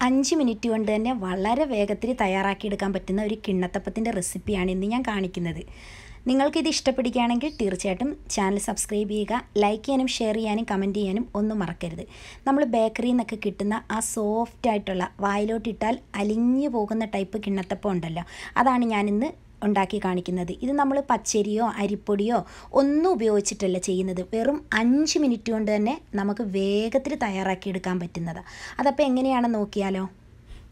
അഞ്ച് മിനിറ്റ് കൊണ്ട് തന്നെ വളരെ വേഗത്തിൽ തയ്യാറാക്കിയെടുക്കാൻ പറ്റുന്ന ഒരു കിണ്ണത്തപ്പത്തിന്റെ റെസിപ്പിയാണ് ഇന്ന് ഞാൻ കാണിക്കുന്നത്. നിങ്ങൾക്കിത് ഇഷ്ടപ്പെടുകയാണെങ്കിൽ തീർച്ചയായിട്ടും ചാനൽ സബ്സ്ക്രൈബ് ചെയ്യുക ലൈക്ക് ചെയ്യാനും ഷെയർ ചെയ്യാനും കമന്റ് ചെയ്യാനും ഒന്നും മറക്കരുത്. നമ്മൾ ബേക്കറിയിൽ നിന്നൊക്കെ കിട്ടുന്ന ആ സോഫ്റ്റ് ആയിട്ടുള്ള വായിലോട്ടിട്ടാൽ അലിഞ്ഞു പോകുന്ന ടൈപ്പ് കിണ്ണത്തപ്പം ഉണ്ടല്ലോ അതാണ് ഞാനിന്ന് ഉണ്ടാക്കി കാണിക്കുന്നത്. ഇത് നമ്മൾ പച്ചരിയോ അരിപ്പൊടിയോ ഒന്നും ഉപയോഗിച്ചിട്ടല്ല ചെയ്യുന്നത്. വെറും അഞ്ച് മിനിറ്റ് കൊണ്ട് തന്നെ നമുക്ക് വേഗത്തിൽ തയ്യാറാക്കിയെടുക്കാൻ പറ്റുന്നത്. അതപ്പോൾ എങ്ങനെയാണെന്ന് നോക്കിയാലോ?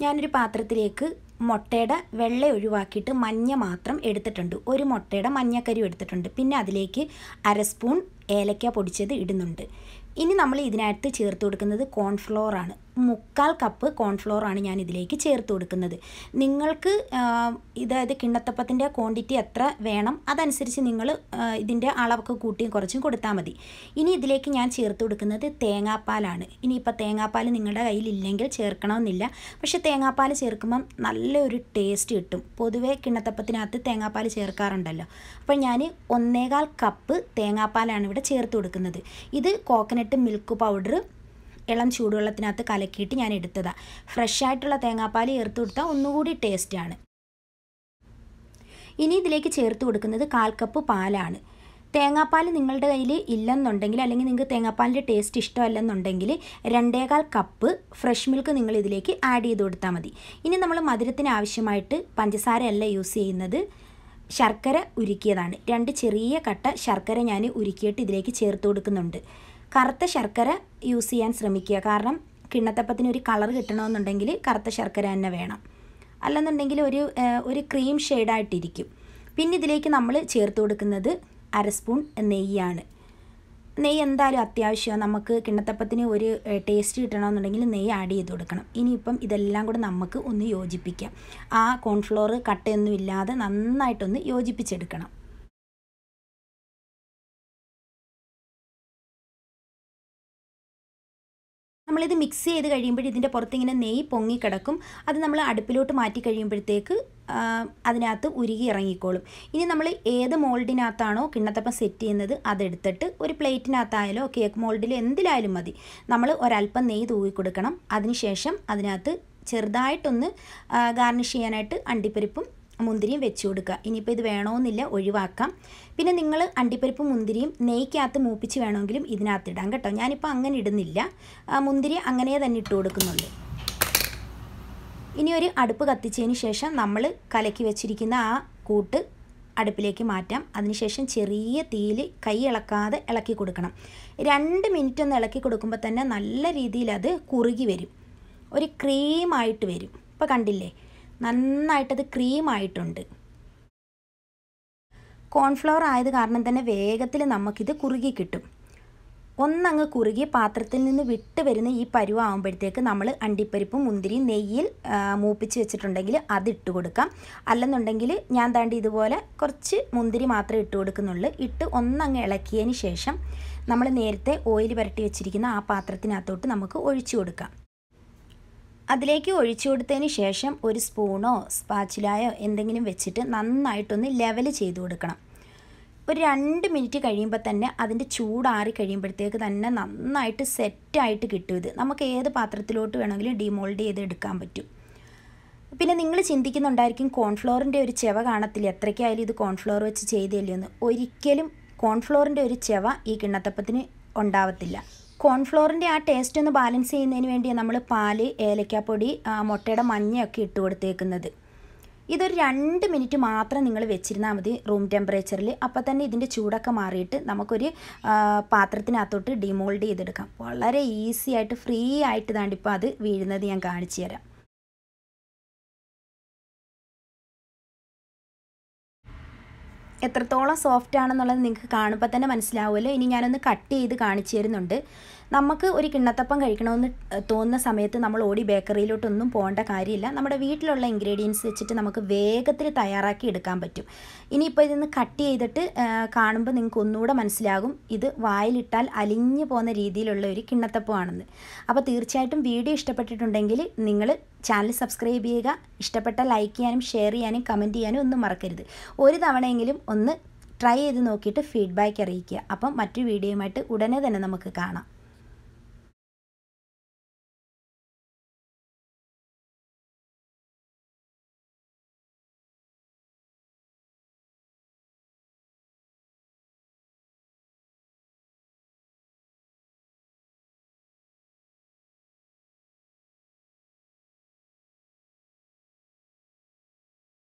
ഞാനൊരു പാത്രത്തിലേക്ക് മുട്ടയുടെ വെള്ള ഒഴിവാക്കിയിട്ട് മഞ്ഞ മാത്രം എടുത്തിട്ടുണ്ട്. ഒരു മുട്ടയുടെ മഞ്ഞക്കരി എടുത്തിട്ടുണ്ട്. പിന്നെ അതിലേക്ക് അര സ്പൂൺ ഏലക്ക പൊടിച്ചത് ഇടുന്നുണ്ട്. ഇനി നമ്മൾ ഇതിനകത്ത് ചേർത്ത് കൊടുക്കുന്നത് കോൺഫ്ലോർ ആണ്. മുക്കാൽ കപ്പ് കോൺഫ്ലോർ ആണ് ഞാൻ ഇതിലേക്ക് ചേർത്ത് കൊടുക്കുന്നത്. നിങ്ങൾക്ക് ഇതായത് കിണ്ണത്തപ്പത്തിന്റെ ക്വാണ്ടിറ്റി എത്ര വേണം അതനുസരിച്ച് നിങ്ങൾ ഇതിന്റെ അളവൊക്കെ കൂട്ടിയും കുറച്ചും കൊടുത്താൽ മതി. ഇനി ഇതിലേക്ക് ഞാൻ ചേർത്ത് കൊടുക്കുന്നത് തേങ്ങാപ്പാലാണ്. ഇനിയിപ്പോൾ തേങ്ങാപ്പാൽ നിങ്ങളുടെ കയ്യിലില്ലെങ്കിൽ ചേർക്കണമെന്നില്ല. പക്ഷേ തേങ്ങാപ്പാൽ ചേർക്കുമ്പം നല്ലൊരു ടേസ്റ്റ് കിട്ടും. പൊതുവേ കിണ്ണത്തപ്പത്തിനകത്ത് തേങ്ങാപ്പാൽ ചേർക്കാറുണ്ടല്ലോ. അപ്പോൾ ഞാൻ ഒന്നേകാൽ കപ്പ് തേങ്ങാപ്പാലാണ് ഇവിടെ ചേർത്ത് കൊടുക്കുന്നത്. ഇത് കോക്കനട്ട് മിൽക്ക് പൗഡർ ഇളം ചൂടുവെള്ളത്തിനകത്ത് കലക്കിയിട്ട് ഞാൻ എടുത്തതാണ് ഫ്രഷ് ആയിട്ടുള്ള തേങ്ങാപ്പാൽ ചേർത്ത് കൊടുത്താൽ ഒന്നുകൂടി ടേസ്റ്റാണ് ഇനി ഇതിലേക്ക് ചേർത്ത് കൊടുക്കുന്നത് കാൽ കപ്പ് പാലാണ്. തേങ്ങാപ്പാൽ നിങ്ങളുടെ കയ്യിൽ ഇല്ലെന്നുണ്ടെങ്കിൽ അല്ലെങ്കിൽ നിങ്ങൾക്ക് തേങ്ങാപ്പാലിന്റെ ടേസ്റ്റ് ഇഷ്ടമല്ലെന്നുണ്ടെങ്കിൽ രണ്ടേകാൽ കപ്പ് ഫ്രഷ് മിൽക്ക് നിങ്ങൾ ഇതിലേക്ക് ആഡ് ചെയ്ത് കൊടുത്താൽ മതി. ഇനി നമ്മൾ മധുരത്തിന് ആവശ്യമായിട്ട് പഞ്ചസാരയല്ല യൂസ് ചെയ്യുന്നത്. ശർക്കര ഉരുക്കിയതാണ്. രണ്ട് ചെറിയ കട്ട ശർക്കര ഞാൻ ഉരുക്കിയിട്ട് ഇതിലേക്ക് ചേർത്ത് കൊടുക്കുന്നുണ്ട്. കറുത്ത ശർക്കര യൂസ് ചെയ്യാൻ ശ്രമിക്കുക. കാരണം കിണ്ണത്തപ്പത്തിന് ഒരു കളർ കിട്ടണമെന്നുണ്ടെങ്കിൽ കറുത്ത ശർക്കര തന്നെ വേണം. അല്ലെന്നുണ്ടെങ്കിൽ ഒരു ഒരു ക്രീം ഷെയ്ഡായിട്ടിരിക്കും. പിന്നെ ഇതിലേക്ക് നമ്മൾ ചേർത്ത് കൊടുക്കുന്നത് അര സ്പൂൺ നെയ്യാണ്. നെയ്യ് എന്തായാലും അത്യാവശ്യമാണ്. നമുക്ക് കിണ്ണത്തപ്പത്തിന് ഒരു ടേസ്റ്റ് കിട്ടണമെന്നുണ്ടെങ്കിൽ നെയ്യ് ആഡ് ചെയ്ത് കൊടുക്കണം. ഇനിയിപ്പം ഇതെല്ലാം കൂടെ നമുക്ക് ഒന്ന് യോജിപ്പിക്കാം. ആ കോൺഫ്ലോർ കട്ടയൊന്നും ഇല്ലാതെ നന്നായിട്ടൊന്ന് യോജിപ്പിച്ചെടുക്കണം. നമ്മളിത് മിക്സ് ചെയ്ത് കഴിയുമ്പോൾ ഇതിന്റെ പുറത്ത് ഇങ്ങനെ നെയ്യ് പൊങ്ങിക്കിടക്കും അത് നമ്മൾ അടുപ്പിലോട്ട് മാറ്റി കഴിയുമ്പോഴത്തേക്ക് അതിനകത്ത് ഉരുകി ഇറങ്ങിക്കോളും. ഇനി നമ്മൾ ഏത് മോൾഡിനകത്താണോ കിണ്ണത്തപ്പം സെറ്റ് ചെയ്യുന്നത് അതെടുത്തിട്ട് ഒരു പ്ലേറ്റിനകത്തായാലോ കേക്ക് മോൾഡിൽ എന്തിലായാലും മതി. നമ്മൾ ഒരല്പം നെയ്യ് തൂവി കൊടുക്കണം. അതിനുശേഷം അതിനകത്ത് ചെറുതായിട്ടൊന്ന് ഗാർണിഷ് ചെയ്യാനായിട്ട് അണ്ടിപ്പരിപ്പും മുന്തിരിയും വെച്ച് കൊടുക്കുക. ഇനിയിപ്പോൾ ഇത് വേണമെന്നില്ല ഒഴിവാക്കാം. പിന്നെ നിങ്ങൾ അണ്ടിപ്പരിപ്പ് മുന്തിരിയും നെയ്ക്കകത്ത് മൂപ്പിച്ച് വേണമെങ്കിലും ഇതിനകത്ത് ഇടാം കേട്ടോ. ഞാനിപ്പോൾ അങ്ങനെ ഇടുന്നില്ല. മുന്തിരി അങ്ങനെ തന്നെ ഇട്ട് കൊടുക്കുന്നുള്ളൂ ഇനി ഒരു അടുപ്പ് കത്തിച്ചതിന് ശേഷം നമ്മൾ കലക്കി വെച്ചിരിക്കുന്ന ആ കൂട്ട് അടുപ്പിലേക്ക് മാറ്റാം. അതിനുശേഷം ചെറിയ തീയിൽ കൈ ഇളക്കാതെ ഇളക്കി കൊടുക്കണം. രണ്ട് മിനിറ്റ് ഒന്ന് ഇളക്കി കൊടുക്കുമ്പോൾ തന്നെ നല്ല രീതിയിൽ അത് കുറുകി വരും. ഒരു ക്രീമായിട്ട് വരും. ഇപ്പോൾ കണ്ടില്ലേ? നന്നായിട്ടത് ക്രീമായിട്ടുണ്ട്. കോൺഫ്ലവർ ആയത് കാരണം തന്നെ വേഗത്തിൽ നമുക്കിത് കുറുകി കിട്ടും. ഒന്നങ്ങ് കുറുകി പാത്രത്തിൽ നിന്ന് വിട്ട് വരുന്ന ഈ പരുവാകുമ്പോഴത്തേക്ക് നമ്മൾ അണ്ടിപ്പരിപ്പും മുന്തിരി നെയ്യിൽ മൂപ്പിച്ച് വെച്ചിട്ടുണ്ടെങ്കിൽ അത് ഇട്ട് കൊടുക്കാം. അല്ലെന്നുണ്ടെങ്കിൽ ഞാൻ താണ്ടി ഇതുപോലെ കുറച്ച് മുന്തിരി മാത്രമേ ഇട്ട് കൊടുക്കുന്നുള്ളൂ. ഇട്ട് ഒന്നങ്ങ് ഇളക്കിയതിന് ശേഷം നമ്മൾ നേരത്തെ ഓയിൽ പുരട്ടി വെച്ചിരിക്കുന്ന ആ പാത്രത്തിനകത്തോട്ട് നമുക്ക് ഒഴിച്ചു കൊടുക്കാം. അതിലേക്ക് ഒഴിച്ചു കൊടുത്തതിന് ശേഷം ഒരു സ്പൂണോ സ്പാച്ചിലായോ എന്തെങ്കിലും വെച്ചിട്ട് നന്നായിട്ടൊന്ന് ലെവൽ ചെയ്ത് കൊടുക്കണം. ഒരു രണ്ട് മിനിറ്റ് കഴിയുമ്പോൾ തന്നെ അതിന്റെ ചൂടാറി കഴിയുമ്പോഴത്തേക്ക് തന്നെ നന്നായിട്ട് സെറ്റായിട്ട് കിട്ടും ഇത്. നമുക്ക് ഏത് പാത്രത്തിലോട്ട് വേണമെങ്കിലും ഡിമോൾഡ് ചെയ്ത് എടുക്കാൻ പറ്റും. പിന്നെ നിങ്ങൾ ചിന്തിക്കുന്നുണ്ടായിരിക്കും കോൺഫ്ലോറിന്റെ ഒരു ചെവ കാണത്തില്ല? എത്രയ്ക്കായാലും ഇത് കോൺഫ്ലോർ വെച്ച് ചെയ്തില്ലെന്ന് ഒരിക്കലും കോൺഫ്ലോറിന്റെ ഒരു ചെവ ഈ കിണ്ണത്തപ്പത്തിന് ഉണ്ടാവത്തില്ല. കോൺഫ്ലോറിന്റെ ആ ടേസ്റ്റ് ഒന്ന് ബാലൻസ് ചെയ്യുന്നതിന് വേണ്ടിയാണ് നമ്മൾ പാൽ ഏലക്കാപ്പൊടി മുട്ടയുടെ മഞ്ഞയൊക്കെ ഇട്ട് കൊടുത്തേക്കുന്നത്. ഇതൊരു രണ്ട് മിനിറ്റ് മാത്രം നിങ്ങൾ വെച്ചിരുന്നാൽ മതി റൂം ടെമ്പറേച്ചറിൽ അപ്പോൾ തന്നെ ഇതിന്റെ ചൂടൊക്കെ മാറിയിട്ട് നമുക്കൊരു പാത്രത്തിനകത്തോട്ട് ഡിമോൾഡ് ചെയ്തെടുക്കാം. വളരെ ഈസി ആയിട്ട് ഫ്രീ ആയിട്ട് താണ്ടിപ്പോൾ അത് വീഴുന്നത് ഞാൻ കാണിച്ചു തരാം. എത്രത്തോളം സോഫ്റ്റ് ആണെന്നുള്ളത് നിങ്ങൾക്ക് കാണുമ്പോൾ തന്നെ മനസ്സിലാവുമല്ലോ. ഇനി ഞാനൊന്ന് കട്ട് ചെയ്ത് കാണിച്ചു തരുന്നുണ്ട്. നമുക്ക് ഒരു കിണ്ണത്തപ്പം കഴിക്കണമെന്ന് തോന്നുന്ന സമയത്ത് നമ്മൾ ഓടി ബേക്കറിയിലോട്ടൊന്നും പോകേണ്ട കാര്യമില്ല. നമ്മുടെ വീട്ടിലുള്ള ഇൻഗ്രീഡിയൻസ് വെച്ചിട്ട് നമുക്ക് വേഗത്തിൽ തയ്യാറാക്കി എടുക്കാൻ പറ്റും. ഇനിയിപ്പോൾ ഇതിന്ന് കട്ട് ചെയ്തിട്ട് കാണുമ്പോൾ നിങ്ങൾക്ക് ഒന്നുകൂടെ മനസ്സിലാകും. ഇത് വായിലിട്ടാൽ അലിഞ്ഞു പോകുന്ന രീതിയിലുള്ള ഒരു കിണ്ണത്തപ്പമാണെന്ന്. അപ്പോൾ തീർച്ചയായിട്ടും വീഡിയോ ഇഷ്ടപ്പെട്ടിട്ടുണ്ടെങ്കിൽ നിങ്ങൾ ചാനൽ സബ്സ്ക്രൈബ് ചെയ്യുക. ഇഷ്ടപ്പെട്ട ലൈക്ക് ചെയ്യാനും ഷെയർ ചെയ്യാനും കമന്റ് ചെയ്യാനും ഒന്നും മറക്കരുത്. ഒരു തവണയെങ്കിലും ഒന്ന് ട്രൈ ചെയ്ത് നോക്കിയിട്ട് ഫീഡ്ബാക്ക് അറിയിക്കുക. അപ്പം മറ്റു വീഡിയോയുമായിട്ട് ഉടനെ തന്നെ നമുക്ക് കാണാം.